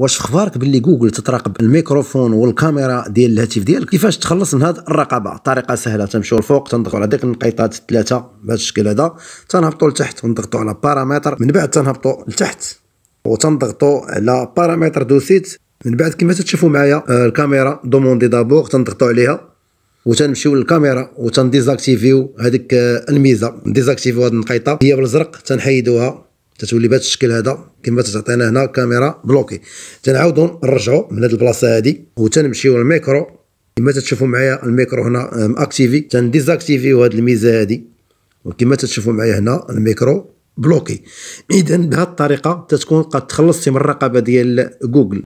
واش في أخبارك باللي جوجل تتراقب الميكروفون والكاميرا ديال الهاتف ديالك؟ كيفاش تخلص من هذه الرقابة؟ طريقة سهلة تمشيو الفوق تنضغطوا على ديك النقيطات الثلاثة بهذا الشكل هذا تنهبطوا لتحت ونضغطوا على paramètres من بعد تنهبطوا لتحت وتنضغطوا على paramètres de site من بعد كما تشوفوا معايا آه، الكاميرا demander d'abord تنضغطوا عليها وتنمشيو للكاميرا وتنديزاكتيفيو هذيك آه، الميزة نديزاكتيفيو هذه النقيطه هي بالازرق تنحيدوها تتولي بهذا الشكل هذا كما تعطينا هنا caméra bloquée. تنعاودوا نرجعوا من هذه البلاصة هذه وتنمشيو للميكرو. كما تشوفوا معايا الميكرو هنا activé تنديزأكتيفيو هذه الميزة هذه وكما تشوفوا معايا هنا ال micro bloqué. اذا بهذه الطريقة تتكون قد تخلصتي من الرقابة ديال جوجل.